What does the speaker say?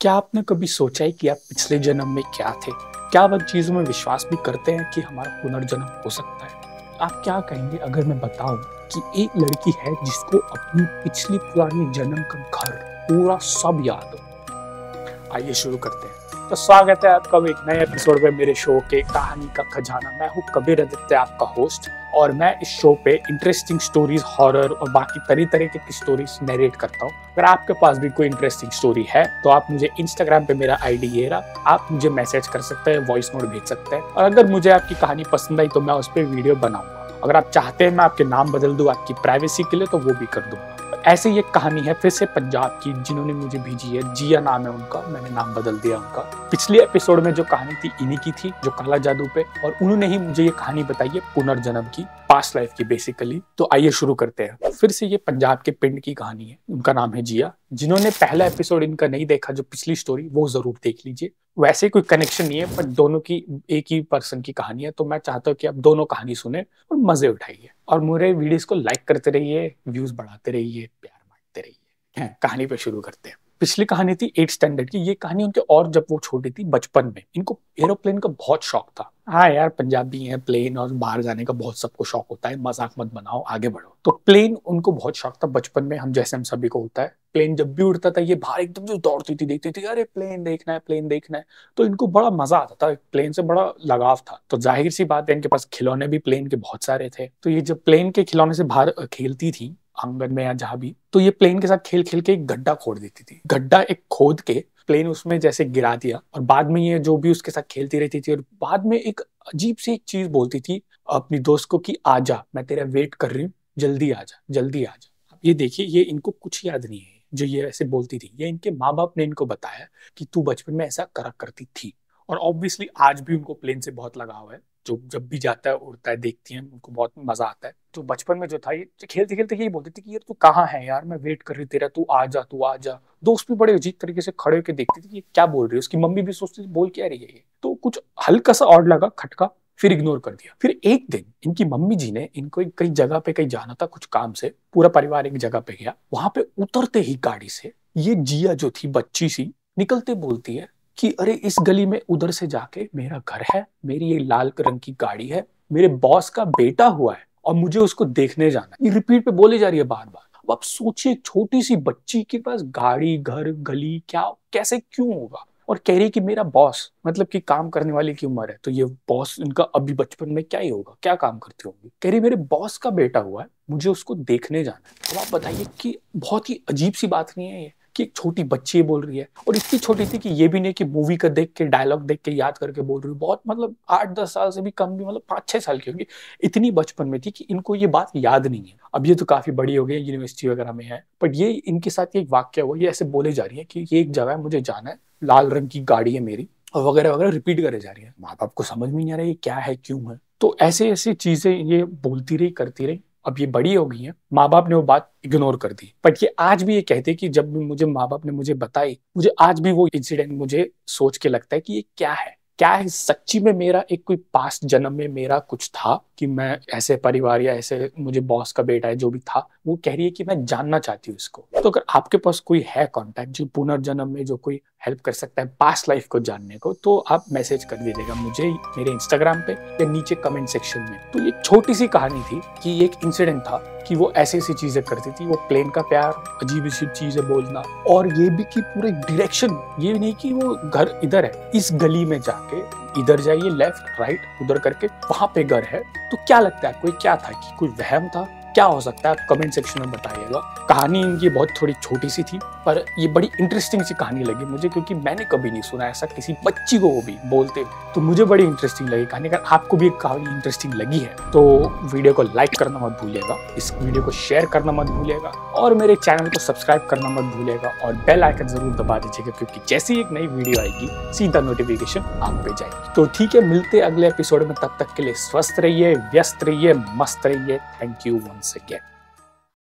क्या आपने कभी सोचा है कि आप पिछले जन्म में क्या थे? क्या आप चीज़ों में विश्वास भी करते हैं कि हमारा पुनर्जन्म हो सकता है? आप क्या कहेंगे अगर मैं बताऊँ कि एक लड़की है जिसको अपनी पिछली पुरानी जन्म का घर पूरा सब याद हो? आइए शुरू करते हैं। तो स्वागत है आपका एक नए एपिसोड में मेरे शो के कहानी का खजाना। मैं हूँ कबीर आदित्य, आपका होस्ट और मैं इस शो पे इंटरेस्टिंग स्टोरीज हॉरर और बाकी तरह तरह की स्टोरीज नरेट करता हूँ। अगर आपके पास भी कोई इंटरेस्टिंग स्टोरी है तो आप मुझे इंस्टाग्राम पे मेरा आईडी ये रहा। आप मुझे मैसेज कर सकते हैं वॉइस नोट भेज सकते हैं। और अगर मुझे आपकी कहानी पसंद आई तो मैं उस पर वीडियो बनाऊँगा। अगर आप चाहते हैं मैं आपके नाम बदल दूँ, आपकी प्राइवेसी के लिए तो वो भी कर दूँगा। ऐसे ये कहानी है फिर से पंजाब की, जिन्होंने मुझे भेजी है। जिया नाम है उनका, मैंने नाम बदल दिया उनका। पिछले एपिसोड में जो कहानी थी, इन्हीं की थी, जो काला जादू पे, और उन्होंने ही मुझे ये कहानी बताई है, पुनर्जन्म की पास्ट लाइफ की बेसिकली तो आइए शुरू करते हैं। फिर से ये पंजाब के पिंड की कहानी है। उनका नाम है जिया। जिन्होंने पहला एपिसोड इनका नहीं देखा, जो पिछली स्टोरी वो ज़रूर देख लीजिए। वैसे कोई कनेक्शन नहीं है पर दोनों की, एक ही पर्सन की कहानी है तो मैं चाहता हूँ कि आप दोनों कहानी सुने और मज़े उठाइए। और मेरे वीडियोस को लाइक करते रहिए व्यूज़ बढ़ाते रहिए, प्यार बांटते रहिए। कहानी पे शुरू करते हैं। पिछली कहानी थी एट स्टैंडर्ड की। ये कहानी उनके और जब वो छोटी थी, बचपन में। इनको एरोप्लेन का बहुत शौक था। हाँ यार, पंजाबी है प्लेन और बाहर जाने का बहुत सबको शौक होता है। मज़ाक मत बनाओ, आगे बढ़ो। तो प्लेन उनको बहुत शौक था बचपन में, हम जैसे हम सभी को होता है। प्लेन जब भी उड़ता था, ये बाहर एकदम जो दौड़ती थी, देखती थी, अरे प्लेन देखना है प्लेन देखना है। तो इनको बड़ा मज़ा आता था प्लेन से बड़ा लगाव था। तो ज़ाहिर सी बात है, इनके पास खिलौने भी प्लेन के बहुत सारे थे। तो ये जब प्लेन के खिलौने से बाहर खेलती थी, आँगन में या जहाँ भी तो ये प्लेन के साथ खेल खेल के एक गड्ढा खोद देती थी। गड्ढा एक खोद के प्लेन उसमें जैसे गिरा दिया और बाद में ये जो भी उसके साथ खेलती रहती थी और बाद में एक अजीब सी एक चीज़ बोलती थी अपनी दोस्त को कि आजा मैं तेरा वेट कर रही हूँ, जल्दी आ जा, जल्दी आजा अब ये देखिए, ये इनको कुछ याद नहीं है, जो ये ऐसे बोलती थी। ये इनके माँ बाप ने इनको बताया कि तू बचपन में ऐसा करा करती थी। और ऑब्वियसली आज भी उनको प्लेन से बहुत लगाव है। जो जब भी जाता है, उड़ता है, देखती हैं, उनको बहुत मज़ा आता है। तो बचपन में जो था ये खेलते खेलते यही बोलती थी कि, यार तू कहाँ है यार? मैं वेट कर रही तेरा तू आ जा, तू आ जा। दोस्त भी बड़े अजीब तरीके से खड़े होकर देखती थी कि क्या बोल रही है। उसकी मम्मी भी सोचती थी, बोल क्या रही है ये? तो कुछ हल्का सा और लगा, खटका, फिर इग्नोर कर दिया। फिर एक दिन इनकी मम्मी जी ने इनको एक कई जगह पे कहीं जाना था, कुछ काम से, पूरा परिवार एक जगह पे गया। वहाँ पे उतरते ही गाड़ी से ये जिया जो थी, बच्ची सी, निकलते बोलती है कि, अरे, इस गली में उधर से जाके मेरा घर है, मेरी ये लाल रंग की गाड़ी है, मेरे बॉस का बेटा हुआ है और मुझे उसको देखने जाना ये रिपीट पे बोली जा रही है बार बार आप सोचिए छोटी सी बच्ची के पास गाड़ी, घर, गली, क्या, कैसे क्यों होगा? और कह रही कि मेरा बॉस मतलब कि काम करने वाले की उम्र है तो ये बॉस, इनका अभी बचपन में क्या ही होगा? क्या काम करती होंगी? कह रही मेरे बॉस का बेटा हुआ है, मुझे उसको देखने जाना है। तो आप बताइए कि बहुत ही अजीब सी बात नहीं है ये? कि एक छोटी बच्ची बोल रही है। और इतनी छोटी थी कि ये भी नहीं कि मूवी का देख के डायलॉग देख के याद करके बोल रही बहुत मतलब आठ दस साल से भी कम भी मतलब पाँच छह साल की होगी। इतनी बचपन में थी कि इनको ये बात याद नहीं है। अब ये तो काफ़ी बड़ी हो गई यूनिवर्सिटी वगैरह में है। बट ये इनके साथ एक वाक्य हुआ, ये ऐसे बोले जा रही है कि ये एक जगह है, मुझे जाना है, लाल रंग की गाड़ी है मेरी, और वगैरह वगैरह रिपीट करे जा रही है। माँ बाप को समझ में नहीं आ रहा है ये क्या है, क्यों है? तो ऐसे ऐसी चीज़ें ये बोलती रही, करती रही। अब ये बड़ी हो गई है माँ बाप ने वो बात इग्नोर कर दी। बट ये आज भी ये कहते कि जब मुझे माँ बाप ने मुझे बताई, मुझे आज भी वो इंसिडेंट मुझे सोच के लगता है कि ये क्या है। क्या है, सच्ची में मेरा एक कोई पास्ट जन्म में मेरा कुछ था कि मैं ऐसे परिवार या ऐसे मुझे बॉस का बेटा है, जो भी था, वो कह रही है कि मैं जानना चाहती हूँ इसको। तो अगर आपके पास कोई है कांटेक्ट जो पुनर्जन्म में जो कोई हेल्प कर सकता है पास्ट लाइफ को जानने को तो आप मैसेज कर दीजिएगा मुझे मेरे इंस्टाग्राम पे या नीचे कमेंट सेक्शन में। तो ये छोटी सी कहानी थी कि एक इंसिडेंट था कि वो ऐसी ऐसी चीज़ें करती थी, वो प्लेन का प्यार, अजीब अजीब चीज़ें बोलना, और ये भी कि पूरे डायरेक्शन ये नहीं कि वो घर इधर है, इस गली में जाके इधर जाइए लेफ़्ट राइट उधर करके, वहाँ पे घर है। तो क्या लगता है, कोई क्या था कि कोई वहम था? क्या हो सकता है? कमेंट सेक्शन में बताइएगा। कहानी इनकी बहुत थोड़ी छोटी सी थी, पर ये बड़ी इंटरेस्टिंग सी कहानी लगी मुझे, क्योंकि मैंने कभी नहीं सुना ऐसा किसी बच्ची को भी बोलते तो मुझे बड़ी इंटरेस्टिंग लगी कहानी। अगर आपको भी कहानी इंटरेस्टिंग लगी है तो वीडियो को लाइक करना मत भूलिएगा, इस वीडियो को शेयर करना मत भूलिएगा, और मेरे चैनल को सब्सक्राइब करना मत भूलिएगा, और बेल आइकन ज़रूर दबा दीजिएगा, क्योंकि जैसे ही एक नई वीडियो आएगी, सीधा नोटिफिकेशन आप पे जाएगी। तो ठीक है, मिलते अगले एपिसोड में, तब तक के लिए स्वस्थ रहिए, व्यस्त रहिए, मस्त रहिए। Thank you once again